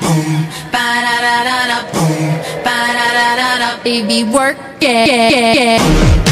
boom, ba da da da da boom, ba da da da da. Baby, work it.